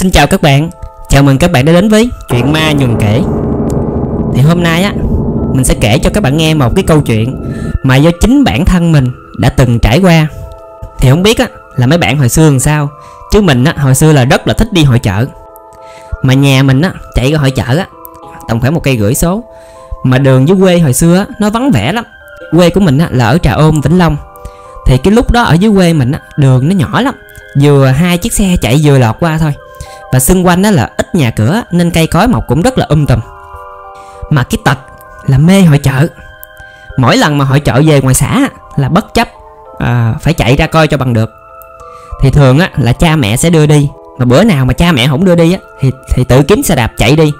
Xin chào các bạn. Chào mừng các bạn đã đến với Chuyện ma nhuần kể. Thì hôm nay á, Mình sẽ kể cho các bạn nghe một cái câu chuyện Mà do chính bản thân mình đã từng trải qua. Thì không biết á, Là mấy bạn hồi xưa làm sao? Chứ mình á, hồi xưa là rất là thích đi hội chợ. Mà nhà mình á, chạy ra hội chợ á, Tầm khoảng một cây rưỡi số. Mà đường dưới quê hồi xưa á, Nó vắng vẻ lắm. Quê của mình á, là ở Trà ôm, Vĩnh Long. Thì cái lúc đó ở dưới quê mình á, Đường nó nhỏ lắm. Vừa hai chiếc xe chạy vừa lọt qua thôi và xung quanh đó là ít nhà cửa nên cây cối mọc cũng rất là um tùm. Mà cái tật là mê hội chợ. Mỗi lần mà hội chợ về ngoài xã là bất chấp à, phải chạy ra coi cho bằng được. Thì thường á là cha mẹ sẽ đưa đi mà bữa nào mà cha mẹ không đưa đi á thì thì tự kiếm xe đạp chạy đi.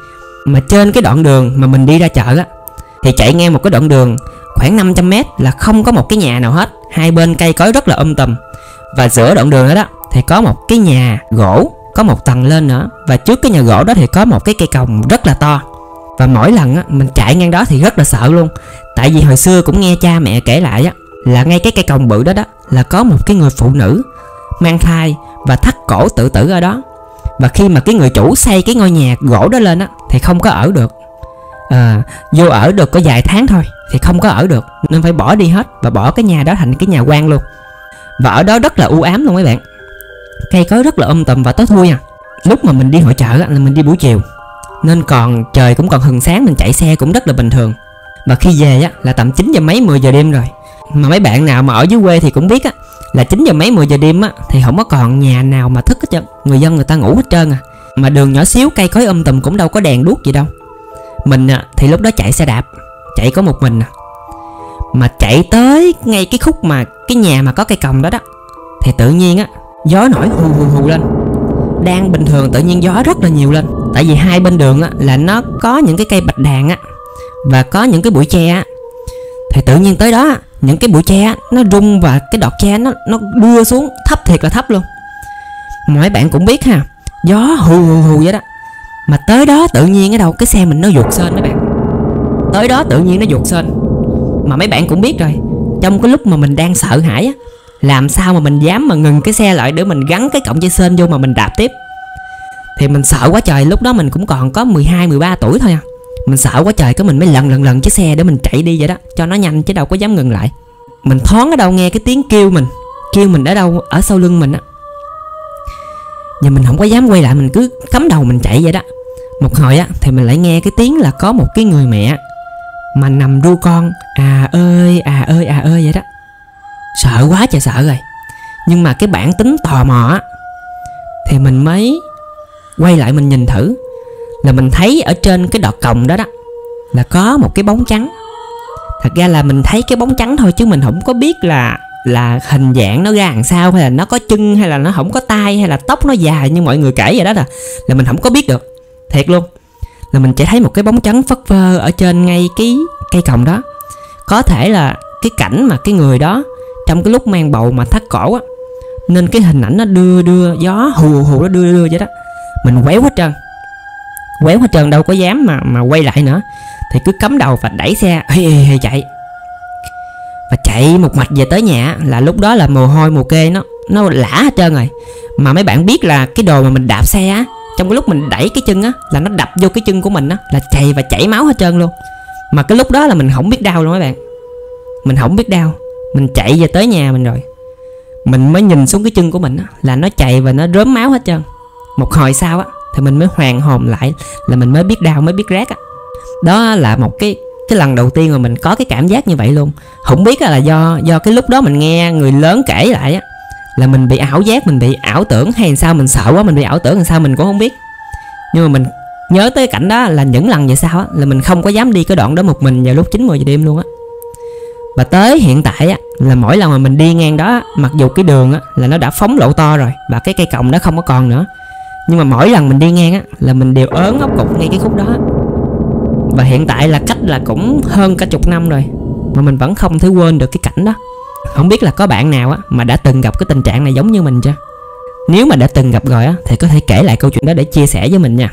Mà trên cái đoạn đường mà mình đi ra chợ á thì chạy ngang một cái đoạn đường khoảng 500 mét là không có một cái nhà nào hết. Hai bên cây cối rất là um tùm. Và giữa đoạn đường đó đó thì có một cái nhà gỗ có một tầng lên nữa. Và trước cái nhà gỗ đó thì có một cái cây cồng rất là to. Và mỗi lần á, mình chạy ngang đó thì rất là sợ luôn. Tại vì hồi xưa cũng nghe cha mẹ kể lại á là ngay cái cây cồng bự đó đó là có một cái người phụ nữ mang thai và thắt cổ tự tử ở đó. Và khi mà cái người chủ xây cái ngôi nhà gỗ đó lên á thì không có ở được. À, vô ở được có vài tháng thôi thì không có ở được. Nên phải bỏ đi hết và bỏ cái nhà đó thành cái nhà quan luôn. Và ở đó rất là u ám luôn mấy bạn cây cối rất là âm tùm và tối thui à. Lúc mà mình đi hội chợ là mình đi buổi chiều. Nên còn trời cũng còn hừng sáng mình chạy xe cũng rất là bình thường. Và khi về á là tầm 9 giờ mấy 10 giờ đêm rồi. Mà mấy bạn nào mà ở dưới quê thì cũng biết á là 9 giờ mấy 10 giờ đêm á thì không có còn nhà nào mà thức hết trơn. Người dân người ta ngủ hết trơn à. Mà đường nhỏ xíu cây cối um tùm cũng đâu có đèn đuốc gì đâu. Mình à, thì lúc đó chạy xe đạp chạy có một mình à. Mà chạy tới ngay cái khúc mà cái nhà mà có cây còng đó đó thì tự nhiên á gió nổi hù hù hù lên. Đang bình thường tự nhiên gió rất là nhiều lên. Tại vì hai bên đường á là nó có những cái cây bạch đàn á và có những cái bụi tre á. Thì tự nhiên tới đó những cái bụi tre á, nó rung và cái đọt tre nó nó đưa xuống thấp thiệt là thấp luôn. Mọi bạn cũng biết ha gió hù hù hù vậy đó. Mà tới đó tự nhiên ở đâu cái xe mình nó vụt sên mấy bạn. Tới đó tự nhiên nó vụt sên. Mà mấy bạn cũng biết rồi trong cái lúc mà mình đang sợ hãi á làm sao mà mình dám mà ngừng cái xe lại để mình gắn cái cọng dây sên vô mà mình đạp tiếp? Thì mình sợ quá trời, lúc đó mình cũng còn có 12 13 tuổi thôi à. Mình sợ quá trời cái mình mới lần lần lần chiếc xe để mình chạy đi vậy đó, cho nó nhanh chứ đâu có dám ngừng lại. Mình thoáng ở đâu nghe cái tiếng kêu mình kêu mình ở đâu, ở sau lưng mình á. Và mình không có dám quay lại, mình cứ cắm đầu mình chạy vậy đó. Một hồi á, thì mình lại nghe cái tiếng là có một cái người mẹ mà nằm ru con à ơi à ơi à ơi vậy đó sợ quá trời sợ rồi. Nhưng mà cái bản tính tò mò á, thì mình mới quay lại mình nhìn thử. Là mình thấy ở trên cái đọt còng đó đó, là có một cái bóng trắng. Thật ra là mình thấy cái bóng trắng thôi, chứ mình không có biết là là hình dạng nó ra làm sao, hay là nó có chân, hay là nó không có tay hay là tóc nó dài như mọi người kể vậy đó là là mình không có biết được. Thiệt luôn. Là mình chỉ thấy một cái bóng trắng phất phơ ở trên ngay cái cây còng đó. Có thể là cái cảnh mà cái người đó trong cái lúc mang bầu mà thắt cổ á nên cái hình ảnh nó đưa đưa gió hù hù nó đưa đưa vậy đó. Mình quéo hết trơn. Quéo hết trơn đâu có dám mà mà quay lại nữa. Thì cứ cắm đầu và đẩy xe hê hê, hê chạy. Và chạy một mạch về tới nhà là lúc đó là mồ hôi mồ kê nó nó lả hết trơn rồi. Mà mấy bạn biết là cái đồ mà mình đạp xe á trong cái lúc mình đẩy cái chân á là nó đập vô cái chân của mình á là chạy và chảy máu hết trơn luôn. Mà cái lúc đó là mình không biết đau luôn mấy bạn. Mình không biết đau mình chạy về tới nhà mình rồi. Mình mới nhìn xuống cái chân của mình á, là nó chạy và nó rớm máu hết trơn. Một hồi sau á thì mình mới hoàn hồn lại là mình mới biết đau mới biết rét á. Đó là một cái cái lần đầu tiên mà mình có cái cảm giác như vậy luôn. Không biết là do do cái lúc đó mình nghe người lớn kể lại á là mình bị ảo giác mình bị ảo tưởng hay sao mình sợ quá mình bị ảo tưởng làm sao mình cũng không biết. Nhưng mà mình nhớ tới cảnh đó là những lần vậy sao á là mình không có dám đi cái đoạn đó một mình vào lúc 9 10 giờ đêm luôn á và tới hiện tại á, là mỗi lần mà mình đi ngang đó, mặc dù cái đường á, là nó đã phóng lộ to rồi và cái cây còng nó không có còn nữa, nhưng mà mỗi lần mình đi ngang á, là mình đều ớn ốc cục ngay cái khúc đó. Và hiện tại là cách là cũng hơn cả chục năm rồi, mà mình vẫn không thể quên được cái cảnh đó. Không biết là có bạn nào á, mà đã từng gặp cái tình trạng này giống như mình chưa? Nếu mà đã từng gặp rồi á, thì có thể kể lại câu chuyện đó để chia sẻ với mình nha.